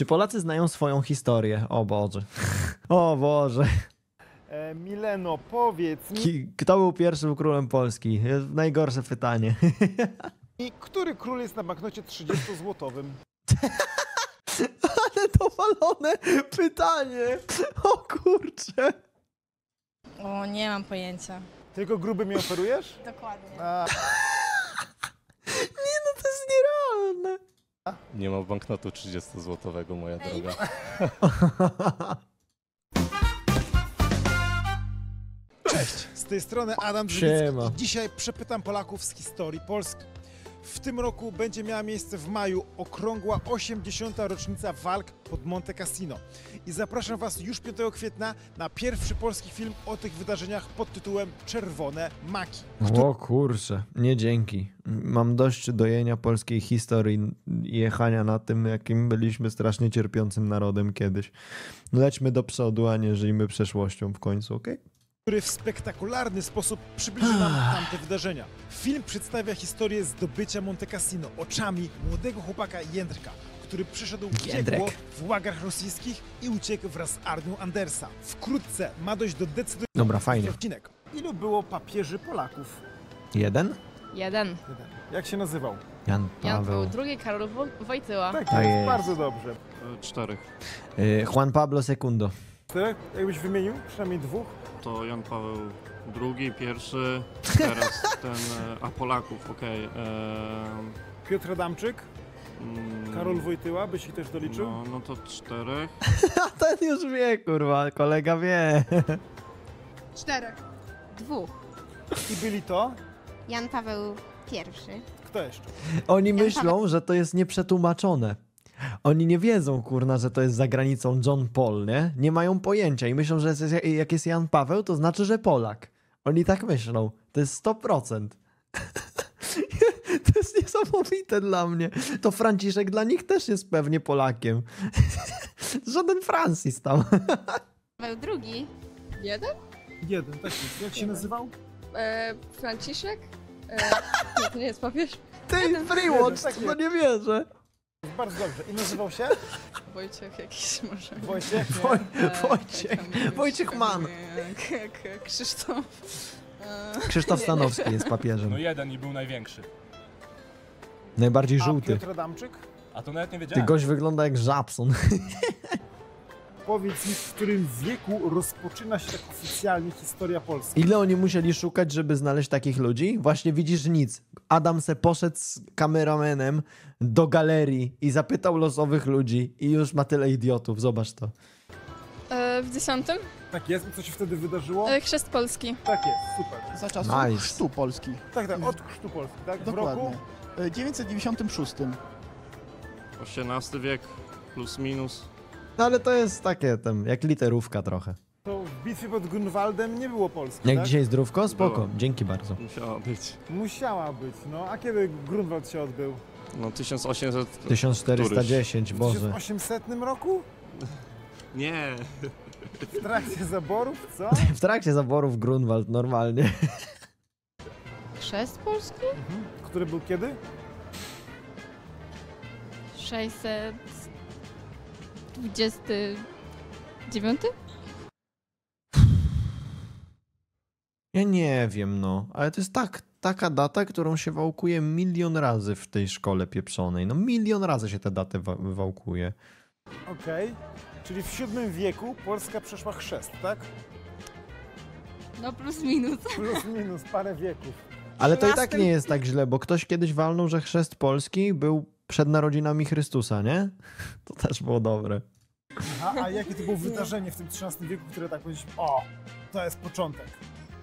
Czy Polacy znają swoją historię? O Boże. O Boże. E, Mileno, powiedz mi, Ki- Kto był pierwszym królem Polski? Jest Najgorsze pytanie. który król jest na banknocie 30-złotowym? Ale to walone pytanie. O kurcze. O, nie mam pojęcia. Tylko grubymi operujesz? Dokładnie. A, Nie no, to jest nierealne. Nie ma banknotu 30-złotowego, moja droga. Cześć, z tej strony Adam Siema. Dzisiaj przepytam Polaków z historii Polski. W tym roku będzie miała miejsce w maju okrągła 80. rocznica walk pod Monte Cassino. I zapraszam Was już 5 kwietnia na pierwszy polski film o tych wydarzeniach pod tytułem Czerwone Maki. O kurczę, nie dzięki. Mam dość dojenia polskiej historii i jechania na tym, jakim byliśmy strasznie cierpiącym narodem kiedyś. Lećmy do przodu, a nie żyjmy przeszłością w końcu, okej? Który w spektakularny sposób przybliży nam tamte wydarzenia. Film przedstawia historię zdobycia Monte Cassino oczami młodego chłopaka Jędrka, który przyszedł Jędrek. biegło w łagach rosyjskich i uciekł wraz z armią Andersa. Wkrótce ma dojść do decydującego Dobra, fajnie. odcinek. Ilu było papieży Polaków? Jeden? Jeden. Jak się nazywał? Jan Jan Paweł. Paweł II, Karol Wo- Wojtyła. Tak, Tak jest, jest. bardzo dobrze. E, Czterech. Y, Juan Pablo II. Czterech? Jakbyś wymienił przynajmniej dwóch? To Jan Paweł II, pierwszy, teraz ten, e, a Polaków, okej. e, Piotr Adamczyk, mm, Karol Wojtyła, byś ich też doliczył? No, no to czterech. A ten już wie, kurwa, kolega wie. Czterech. Dwóch. I byli to? Jan Paweł I. Kto jeszcze? Oni myślą, że to jest nieprzetłumaczone. Oni nie wiedzą, kurna, że to jest za granicą John Paul, nie? Nie mają pojęcia i myślą, że jest, jak jest Jan Paweł, to znaczy, że Polak. Oni tak myślą. To jest 100%. To jest niesamowite dla mnie. To Franciszek dla nich też jest pewnie Polakiem. Żaden Francis tam. Paweł II. Jeden? Jeden, tak jest. Jak się nazywał? E, Franciszek? E, nie, to nie jest papież. Ty, Freewatch, tak no nie wierzę. Bardzo dobrze. I nazywał się? Wojciech jakiś może. Wojciech? Woj, E, Wojciech, Wojciech Mann. Jak, jak, jak Krzysztof. E, Krzysztof Stanowski jest No papieżem. jeden i był największy. Najbardziej A żółty. Piotr Adamczyk? A to nawet nie Ty wiedziałem. gość wygląda jak Żabson. Powiedz mi, w którym wieku rozpoczyna się tak oficjalnie historia Polski? Ile oni musieli szukać, żeby znaleźć takich ludzi? Właśnie widzisz nic. Adam se poszedł z kameramenem do galerii i zapytał losowych ludzi i już ma tyle idiotów. Zobacz to. e, w dziesiątym? Tak jest. I co się wtedy wydarzyło? E, chrzest Polski. Tak jest, super. Za czasów Nice. chrztu Polski. Tak, tak, od chrztu Polski, tak? W Dokładnie. roku? E, 996. XVIII wiek, plus minus. No ale to jest takie tam, jak literówka trochę. To w bitwie pod Grunwaldem nie było Polski, Jak tak? dzisiaj zdrówko? Spoko. Było. Dzięki bardzo. Musiała być. Musiała być, no. A kiedy Grunwald się odbył? No 1800... 1410, W Boże. 1800 roku? Nie. W trakcie zaborów, co? W trakcie zaborów Grunwald normalnie. Chrzest Polski? Mhm. Który był kiedy? 629? Ja nie wiem, no. Ale to jest tak, taka data, którą się wałkuje milion razy w tej szkole pieprzonej. No milion razy się tę datę wa- wałkuje. Okej. Czyli w VII wieku Polska przeszła chrzest, tak? No plus minus. Plus minus parę wieków. Ale to i tak nie jest tak źle, bo ktoś kiedyś walnął, że chrzest polski był przed narodzinami Chrystusa, nie? To też było dobre. Aha, a jakie to było wydarzenie w tym XIII wieku, które tak powiedzieliśmy, o, to jest początek.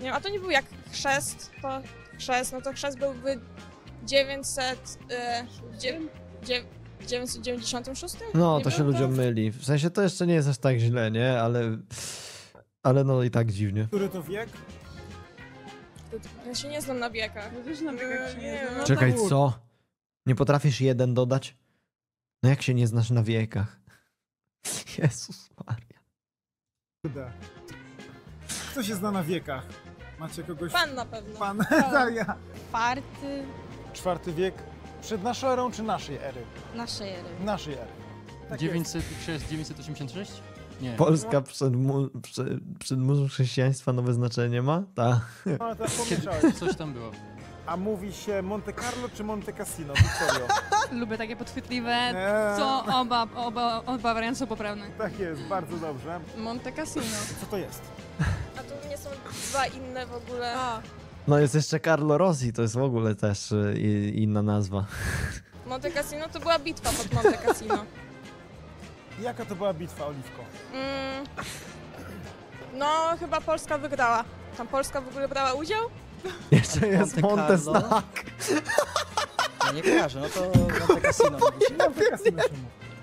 Nie, a to nie był jak chrzest, to chrzest, no to chrzest był w 900, e, dziew, dziew, 996? No, Nie to się było ludziom myli. W sensie to jeszcze nie jest aż tak źle, nie? Ale, ale no i tak dziwnie. Który to wiek? To- Ja się nie znam na wiekach. Ja też na wiekach się nie znam. Czekaj, co? Nie potrafisz jeden dodać? No jak się nie znasz na wiekach? Jezus Maria. Kurde. Kto się zna na wiekach? Macie kogoś? Pan na pewno. Pan. tak, ja. Czwarty Czwarty wiek. Przed naszą erą czy naszej ery? naszej ery. Naszej ery. Tak 906, 986? Nie. Polska przed, mu, przed, przed murzem chrześcijaństwa nowe znaczenie ma? Tak. No, teraz pomieszałeś. Coś tam było. A mówi się Monte Carlo czy Monte Cassino? Wiktorio. Lubię takie podchwytliwe, co oba, oba, oba warianty są poprawne. Tak jest, bardzo dobrze. Monte Cassino. Co to jest? A tu nie są dwa inne w ogóle. No jest jeszcze Carlo Rossi, to jest w ogóle też y, i- inna nazwa. Monte Cassino to była bitwa pod Monte Cassino. Jaka to była bitwa, Oliwko? Mm. No, chyba Polska wygrała. Tam Polska w ogóle brała udział? Jeszcze jest Monte Carlo. Snack. Ja nie kojarzę, no to Monte Cassino. Mówi.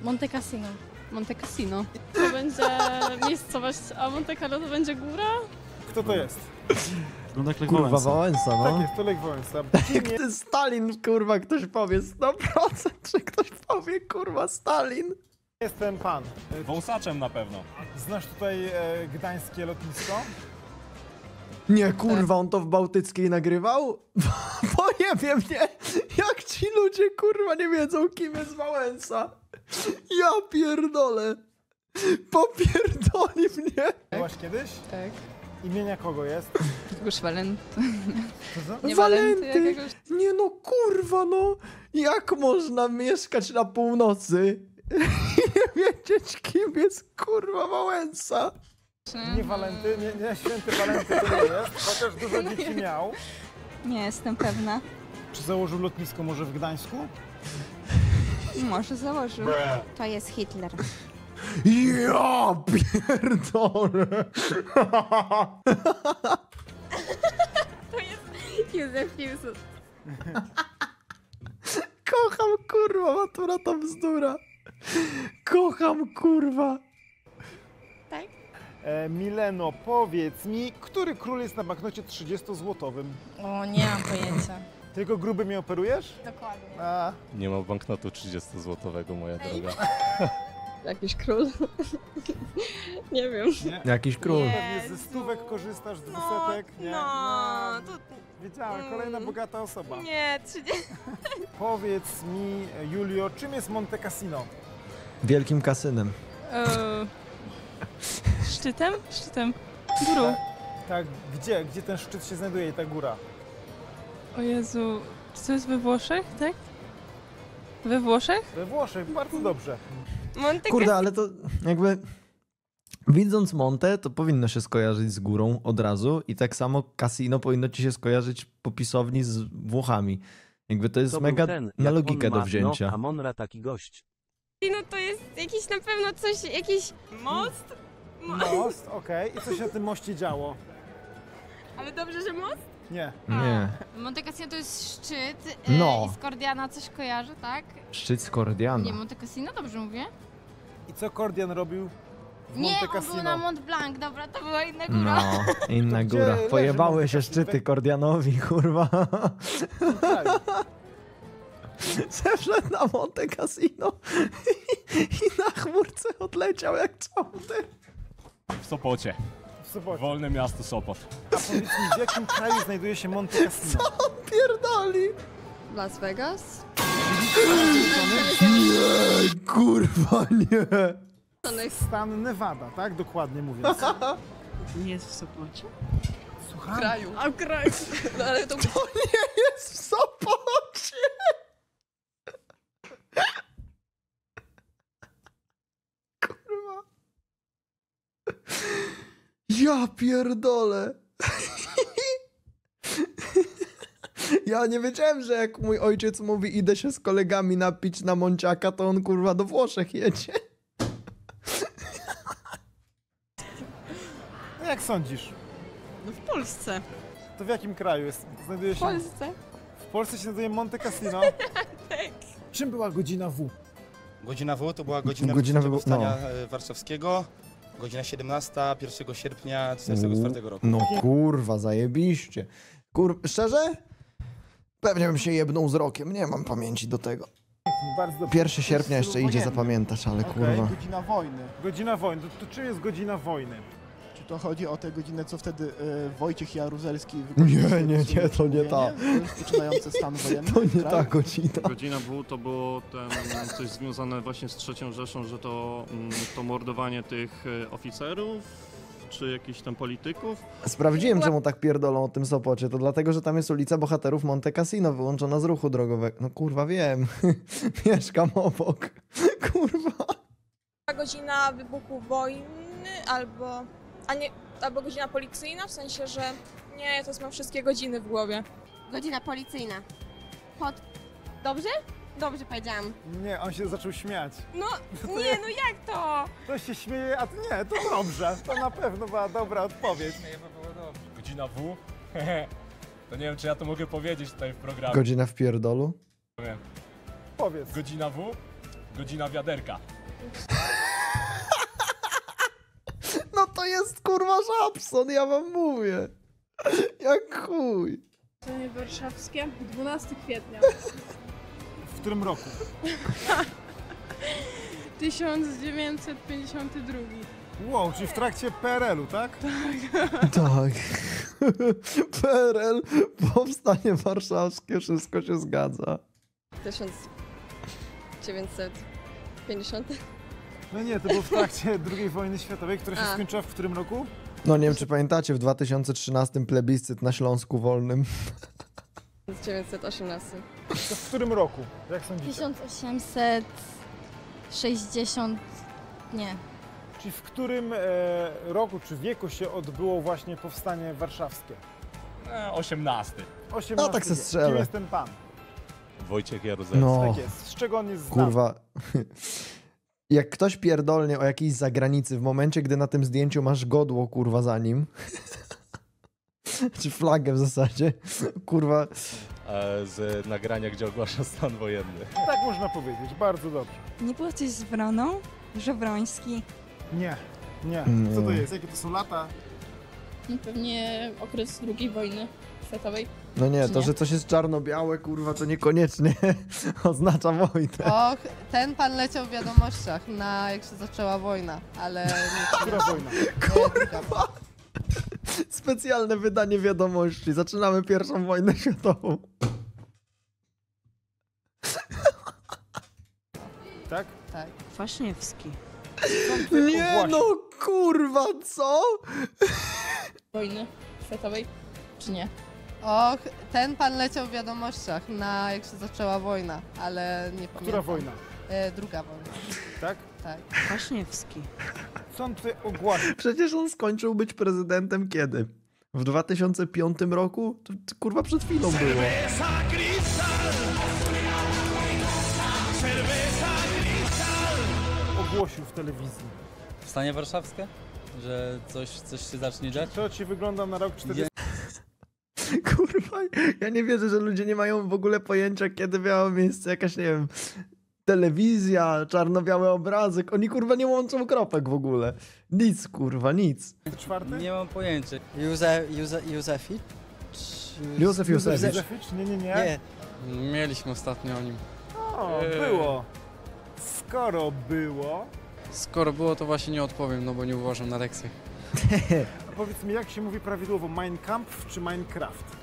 Monte Cassino. Monte Cassino. To będzie miejscowość, a Monte Carlo to będzie góra? Kto to jest? Wygląda jak Lech Kurwa Wałęsa. Wałęsa, Tak no. jest, to Lech Wałęsa. Jak ty Stalin, kurwa, ktoś powie 100%, że ktoś powie, kurwa, Stalin. jest ten pan? Wąsaczem na pewno. Znasz tutaj e, gdańskie lotnisko? Nie, kurwa, on to w Bałtyckiej nagrywał? Bo nie wiem, nie? Jak ci ludzie, kurwa, nie wiedzą, kim jest Wałęsa? Ja pierdolę. Popierdoli mnie. Byłaś kiedyś? Tak. Imienia kogo jest? Jakiegoś Walenty. Co za- Nie Walenty. jakiegoś... Nie no, kurwa, no. Jak można mieszkać na północy i nie wiedzieć, kim jest, kurwa, Wałęsa? Nie Walenty, nie, nie święty Walenty to nie jest, chociaż dużo dzieci miał. Nie jestem pewna. Czy założył lotnisko może w Gdańsku? Może założył. To jest Hitler. Ja pierdolę. Józef Piłsud. Kocham, kurwa, matura to bzdura. Kocham, kurwa. E, Mileno, powiedz mi, który król jest na banknocie 30-złotowym? O, nie mam pojęcia. Tylko grubymi operujesz? Dokładnie. A, Nie ma banknotu 30-złotowego, moja droga. Jakiś król. nie wiem. nie. Jakiś król. Pewnie ze stówek korzystasz, z dwusetek, nie? No, No, Wiedziałem, kolejna bogata osoba. nie, 30. Powiedz mi, Julio, czym jest Monte Cassino? Wielkim kasynem. Szczytem? Szczytem. Górą. Tak, gdzie? Gdzie ten szczyt się znajduje i ta góra? O Jezu. Czy to jest we Włoszech, tak? We Włoszech? We Włoszech, bardzo dobrze. Monte Kurde, ale to jakby... Widząc Monte, to powinno się skojarzyć z górą od razu i tak samo Casino powinno ci się skojarzyć po pisowni z Włochami. Jakby to jest To mega ten, na logikę do wzięcia. No, a Monra taki gość. Cassino to jest jakiś na pewno coś, jakiś most? Most, okej. I co się na tym moście działo? Ale dobrze, że most? Nie. Nie. Monte Cassino to jest szczyt. e, No. I z Kordiana coś kojarzy, tak? Szczyt z Kordiana. Nie, Monte Cassino, dobrze mówię? I co Kordian robił w Nie, Monte on był Cassino? na Mont Blanc, dobra, to była inna góra. No, inna To gdzie góra. leży Pojebały Monte się Cassino? szczyty Kordianowi, kurwa. Kraju. Zeszedł na Monte Cassino i na chmurce odleciał jak czałdy. W Sopocie. W Sopocie. Wolne miasto Sopot. A powiedz mi, w jakim kraju znajduje się Monte Cassino? Pierdoli. Las Vegas? Nie, kurwa nie. Stan Nevada, tak? Dokładnie mówiąc. Jest w Sopocie. Słucham? kraju. A w kraju. No ale to To nie jest w Sopocie. Kurwa. Ja pierdolę. Ja nie wiedziałem, że jak mój ojciec mówi idę się z kolegami napić na Monciaka, to on kurwa do Włoszech jedzie. No jak sądzisz? No w Polsce. To w jakim kraju jest? Znajduje W się... Polsce. W Polsce się znajduje Monte Cassino. Czym była godzina W? Godzina W to była godzina, Godzina no. powstania e, warszawskiego. Godzina 17, 1 sierpnia 1944 roku. No kurwa, zajebiście. Kur... Szczerze? Pewnie bym się jebnął z rokiem, nie mam pamięci do tego. Bardzo dobrze. 1 sierpnia jeszcze idzie zapamiętać, ale kurwa. Godzina wojny. Godzina wojny. To, to czym jest godzina wojny? To chodzi o tę godzinę, co wtedy e, Wojciech Jaruzelski Nie, wykorzystał nie, nie, swoje to nie ta. Rozpoczynający stan wojenny. To nie ta godzina. Godzina W to było ten, coś związane właśnie z trzecią Rzeszą, że to, mm, to mordowanie tych e, oficerów czy jakichś tam polityków. Sprawdziłem, czemu tak pierdolą o tym Sopocie. To dlatego, że tam jest ulica Bohaterów Monte Cassino wyłączona z ruchu drogowego. No kurwa, wiem. Mieszkam obok. Kurwa. godzina wybuchu wojny albo... A nie, albo godzina policyjna, w sensie, że... Nie, to jest mam wszystkie godziny w głowie. Godzina policyjna. Pod... Dobrze? Dobrze powiedziałam. Nie, on się zaczął śmiać. No, nie, no jak to? Ktoś się śmieje, a to nie, to dobrze. To na pewno była dobra odpowiedź. Godzina W? to nie wiem, czy ja to mogę powiedzieć tutaj w programie. Godzina w pierdolu? Powiedz. Godzina W? Godzina wiaderka. No to jest kurwa Żabson, ja wam mówię. Jak chuj. Powstanie warszawskie, 12 kwietnia. W którym roku? 1952. Wow, czyli w trakcie PRL-u, tak? Tak. PRL, powstanie warszawskie, wszystko się zgadza. 1950. No nie, to było w trakcie II wojny światowej, która się A. skończyła w którym roku? No nie wiem, czy pamiętacie, w 2013 plebiscyt na Śląsku Wolnym. 1918. To w którym roku? Jak sądzicie? 1860... Nie. Czyli w którym e, roku czy wieku się odbyło właśnie powstanie warszawskie? E, 18. 18 No, tak se wiek. strzelę. Kim jest ten pan? Wojciech Jaruzelski. No, Tak jest. Z czego on jest znany? kurwa. Jak ktoś pierdolnie o jakiejś zagranicy w momencie, gdy na tym zdjęciu masz godło, kurwa, za nim. czy flagę w zasadzie. Kurwa, E, z nagrania, gdzie ogłasza stan wojenny. Tak można powiedzieć, bardzo dobrze. Nie było coś z Wroną? Żowroński? Nie, nie. Nie. Co to jest? Jakie to są lata? Pewnie okres II wojny światowej. No nie, to, Nie. że coś jest czarno-białe, kurwa, to niekoniecznie oznacza wojnę. Och, ten pan leciał w wiadomościach na jak się zaczęła wojna, ale nie Która wojna? Kurwa! Specjalne wydanie wiadomości. Zaczynamy pierwszą wojnę światową. Tak? tak. Kwaśniewski. Nie no, kurwa, co? Wojny światowej, czy nie? Och, ten pan leciał w wiadomościach na jak się zaczęła wojna, ale nie pamiętam. Która wojna? E, druga wojna. Tak? Tak. Kwaśniewski. Co on tutaj ogłaszał? Przecież on skończył być prezydentem kiedy? W 2005 roku? To, to, kurwa przed chwilą było. Ogłosił w telewizji. Stanie warszawskie? Że coś, coś się zacznie dziać? To ci wygląda na rok 40. Kurwa, ja nie wierzę, że ludzie nie mają w ogóle pojęcia, kiedy miała miejsce jakaś, nie wiem, telewizja, czarno-biały obrazek. Oni kurwa nie łączą kropek w ogóle. Nic, kurwa, nic. Czwarty? Nie mam pojęcia. Józef, Józef, Józefi? Józef Józefowicz. Józefowicz? Nie, nie, nie. Mieliśmy ostatnio o nim. O, było. Skoro było, Skoro było, to właśnie nie odpowiem, no bo nie uważam na lekcjach. a powiedz mi, jak się mówi prawidłowo, Mein Kampf czy Minecraft?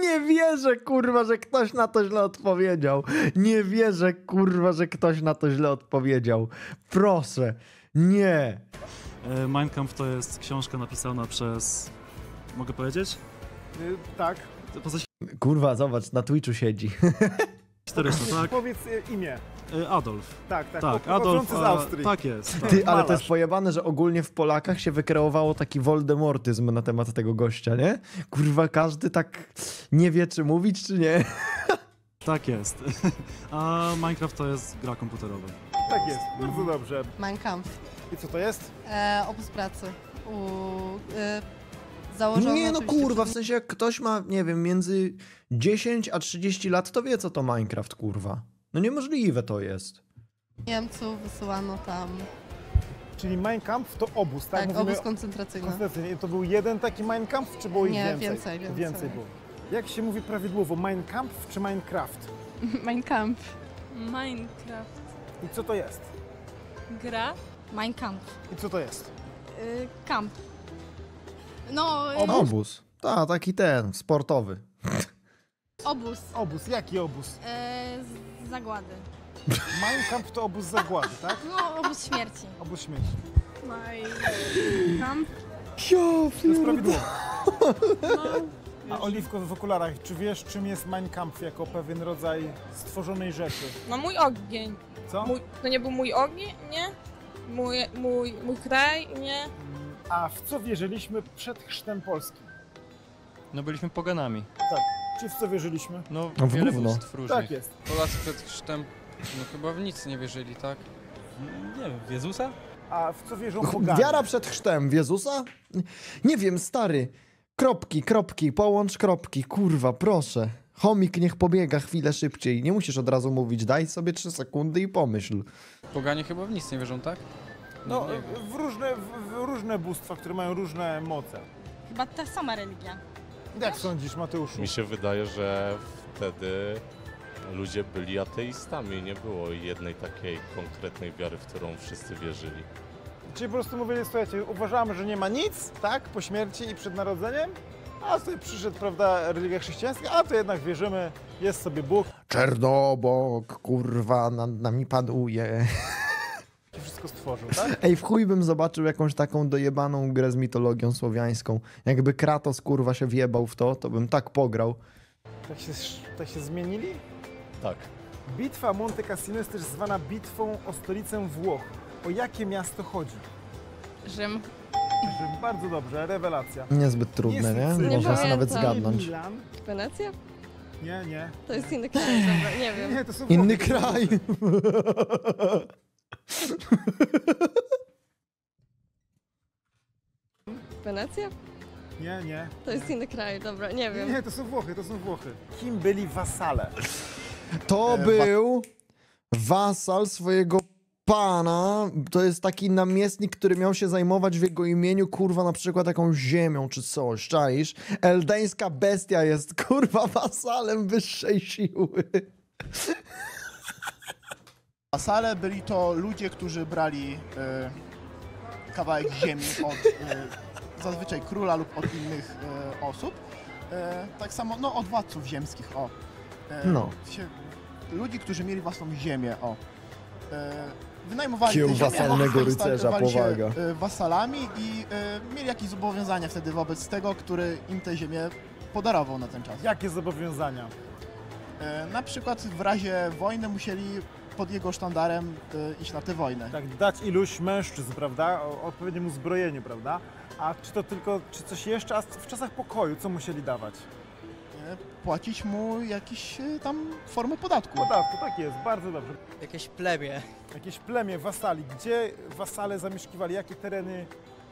Nie wierzę, kurwa, że ktoś na to źle odpowiedział. Nie wierzę, kurwa, że ktoś na to źle odpowiedział. Proszę, nie. E, Mein Kampf to jest książka napisana przez... Mogę powiedzieć? Y, tak. Poza Kurwa, zobacz, na Twitchu siedzi. historyczną, tak? Powiedz imię. E, Adolf. Tak, tak. Tak, Adolf. z a- Austrii. Tak jest. Tak. Ty, ale to jest pojebane, że ogólnie w Polakach się wykreowało taki voldemortyzm na temat tego gościa, nie? Kurwa, każdy tak nie wie, czy mówić, czy nie. Tak jest. A Minecraft to jest gra komputerowa. Tak jest, bardzo dobrze. Mein Kampf. I co to jest? E, obóz pracy. U, e, założony Nie no kurwa, w sensie jak ktoś ma, nie wiem, między 10 a 30 lat, to wie co to Minecraft, kurwa. No niemożliwe to jest. Niemców wysyłano tam. Czyli Mein Kampf to obóz, tak? Tak, Mówimy obóz koncentracyjny. koncentracyjny. To był jeden taki Mein Kampf, czy było ich Nie, więcej? więcej, więcej. Więcej było. Jak się mówi prawidłowo, Mein Kampf czy Minecraft? Mein Kampf. Minecraft. I co to jest? Gra? Mein Kampf. I co to jest? Y, kamp. No, y, Obóz. Ta, taki ten, sportowy. obóz. Obóz, jaki obóz? Y, z zagłady. Mein Kampf to obóz zagłady, tak? No, obóz śmierci. Obóz śmierci. Maj... Kamp? To jest prawidłowo. A Oliwko w okularach, czy wiesz czym jest Mein Kampf jako pewien rodzaj stworzonej rzeczy? No mój ogień. Co? Mój, to nie był mój ogień, nie? Mój, mój, mój kraj, nie? A w co wierzyliśmy przed chrztem Polski? No byliśmy poganami. Tak. Czy w co wierzyliśmy? No, No w wiele gówno. bóstw różnych. Tak jest. Polacy przed chrztem, no chyba w nic nie wierzyli, tak? Nie wiem, w Jezusa? A w co wierzą poganie? Wiara przed chrztem w Jezusa? Nie wiem, stary. Kropki, kropki, połącz kropki, kurwa, proszę. Chomik niech pobiega chwilę szybciej. Nie musisz od razu mówić, daj sobie 3 sekundy i pomyśl. Poganie chyba w nic nie wierzą, tak? No, wiem. w różne, w, w różne bóstwa, które mają różne moce. Chyba ta sama religia. Jak sądzisz, Mateuszu? Mi się wydaje, że wtedy ludzie byli ateistami. Nie było jednej takiej konkretnej wiary, w którą wszyscy wierzyli. Czyli po prostu mówili, słuchajcie, uważamy, że nie ma nic, tak, po śmierci i przed narodzeniem, a tutaj przyszedł, prawda, religia chrześcijańska, a to jednak wierzymy, jest sobie Bóg, Czernobok, kurwa, nad nami panuje. Wszystko stworzył, tak? Ej, w chuj bym zobaczył jakąś taką dojebaną grę z mitologią słowiańską. Jakby Kratos, kurwa, się wjebał w to, to bym tak pograł. Tak się, tak się zmienili? Tak. Bitwa Monte Cassino jest też zwana bitwą o stolicę Włoch. O jakie miasto chodzi? Rzym. Rzym. Bardzo dobrze, rewelacja. Niezbyt trudne, nie? Sycylia, Można sobie nawet zgadnąć. Milan. Wenecja? Nie, nie. To jest inny kraj, dobra, nie wiem. Nie, to są Inny kraj. Wenecja? Nie, nie. To jest inny kraj, dobra, nie wiem. nie, to są Włochy, to są Włochy. Kim byli wasale? To E, był wasal swojego pana. To jest taki namiestnik, który miał się zajmować w jego imieniu, kurwa, na przykład jakąś ziemią czy coś, czaisz? Eldeńska bestia jest, kurwa, wasalem wyższej siły. Wasale byli to ludzie, którzy brali e, kawałek ziemi od e, zazwyczaj króla lub od innych e, osób. E, tak samo, no od władców ziemskich, o. E, No. Się, ludzi, którzy mieli własną ziemię, o. E, wynajmowali Kieł wasalnego rycerza, się, powaga. e, wasalami i mieli jakieś zobowiązania wtedy wobec tego, który im tę ziemię podarował na ten czas. Jakie zobowiązania? Na przykład w razie wojny musieli pod jego sztandarem e, iść na tę wojnę. Tak, dać iluś mężczyzn, prawda? O odpowiednim uzbrojeniu, prawda? A czy to tylko, czy coś jeszcze? A w czasach pokoju co musieli dawać? E, Płacić mu jakieś e, tam formę podatku. Podatku, tak jest, bardzo dobrze. Jakieś plebie. Jakieś plemię wasali. Gdzie wasale zamieszkiwali? Jakie tereny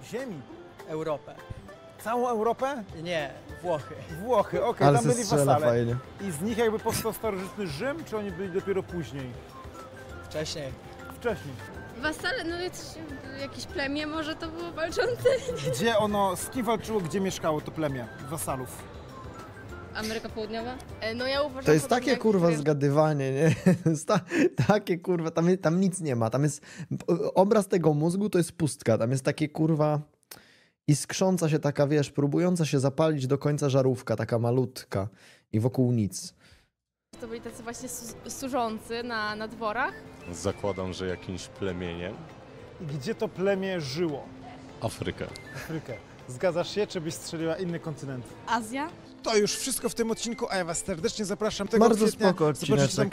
ziemi? Europę. Całą Europę? Nie, Włochy. Włochy, okej, Ale tam byli wasale. fajnie. I z nich jakby powstał starożytny Rzym, czy oni byli dopiero później? Wcześniej. Wcześniej. Wasale, no jest jakieś plemię może to było walczące? Gdzie ono, z kim walczyło, gdzie mieszkało to plemię wasalów? Ameryka Południowa? No ja uważam To jest takie kurwa zgadywanie, nie? Ta, takie kurwa, tam, tam nic nie ma. Tam jest obraz tego mózgu to jest pustka. Tam jest takie kurwa iskrząca się taka, wiesz, próbująca się zapalić do końca żarówka, taka malutka i wokół nic. To byli tacy właśnie su- służący na, na dworach. Zakładam, że jakimś plemieniem I gdzie to plemię żyło? Afrykę. Afrykę. Zgadzasz się, czy byś strzeliła inny kontynent? Azja? To już wszystko w tym odcinku, a ja was serdecznie zapraszam. Bardzo spoko odcineczek.